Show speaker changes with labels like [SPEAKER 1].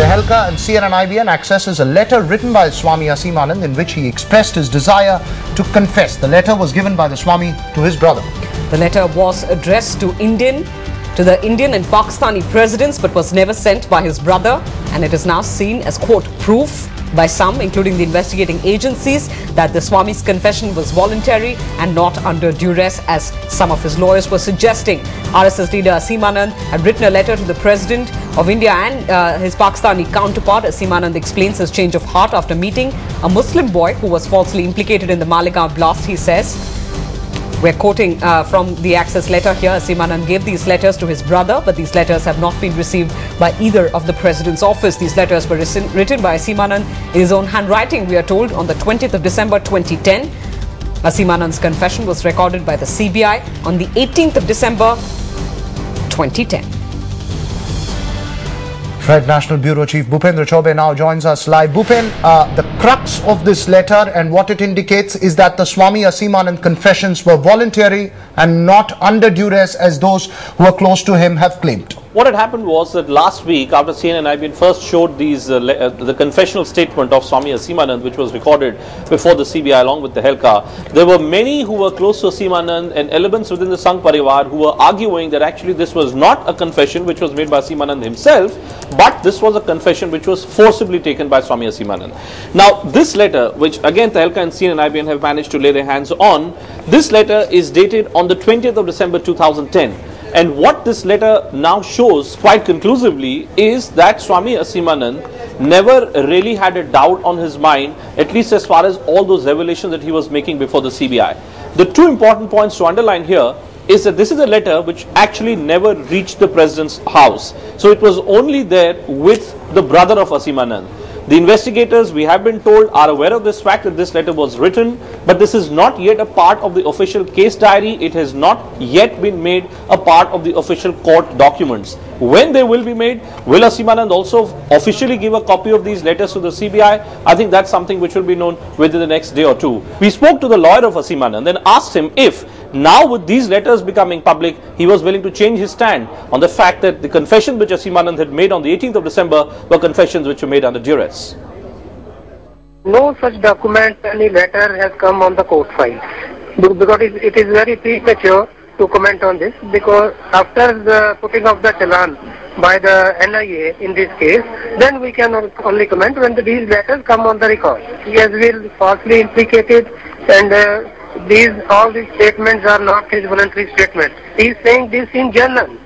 [SPEAKER 1] Tehelka and CNN-IBN accesses a letter written by Swami Aseemanand in which he expressed his desire to confess. The letter was given by the Swami to his brother.
[SPEAKER 2] The letter was addressed to Indian to the Indian and Pakistani presidents but was never sent by his brother and it is now seen as quote proof by some including the investigating agencies that the Swami's confession was voluntary and not under duress as some of his lawyers were suggesting. RSS leader Aseemanand had written a letter to the president of India and uh, his Pakistani counterpart. Aseemanand explains his change of heart after meeting a Muslim boy who was falsely implicated in the Malegaon blast. He says we're quoting uh, from the access letter here. Aseemanand gave these letters to his brother, but these letters have not been received by either of the president's office. These letters were written by Aseemanand in his own handwriting, we are told, on the 20th of December 2010. Aseemanand's confession was recorded by the CBI on the 18th of December 2010.
[SPEAKER 1] Fred National Bureau Chief Bhupendra Chaubey now joins us live. Bhupen, uh, the crux of this letter and what it indicates is that the Swami Aseemanand confessions were voluntary and not under duress as those who are close to him have claimed.
[SPEAKER 3] What had happened was that last week, after CNN and IBN first showed these uh, uh, the confessional statement of Swami Aseemanand, which was recorded before the CBI along with Tehelka, there were many who were close to Aseemanand and elements within the Sangh Parivar who were arguing that actually this was not a confession which was made by Aseemanand himself, but this was a confession which was forcibly taken by Swami Aseemanand. Now, this letter, which again Tehelka and CNN IBN have managed to lay their hands on, this letter is dated on the 20th of December 2010. And what this letter now shows quite conclusively is that Swami Aseemanand never really had a doubt on his mind, at least as far as all those revelations that he was making before the CBI. The two important points to underline here is that this is a letter which actually never reached the president's house. So it was only there with the brother of Aseemanand. The investigators, we have been told, are aware of this fact that this letter was written, but this is not yet a part of the official case diary. It has not yet been made a part of the official court documents. When they will be made, will Aseemanand also officially give a copy of these letters to the CBI? I think that's something which will be known within the next day or two. We spoke to the lawyer of Aseemanand and then asked him if now with these letters becoming public, he was willing to change his stand on the fact that the confessions which Aseemanand had made on the 18th of December were confessions which were made under duress.
[SPEAKER 4] No such document, any letter has come on the court file. Because it is very premature to comment on this because after the putting of the challan by the NIA in this case, then we can only comment when the, these letters come on the record. He has been falsely implicated and uh, these all these statements are not his voluntary statements. He is saying this in general.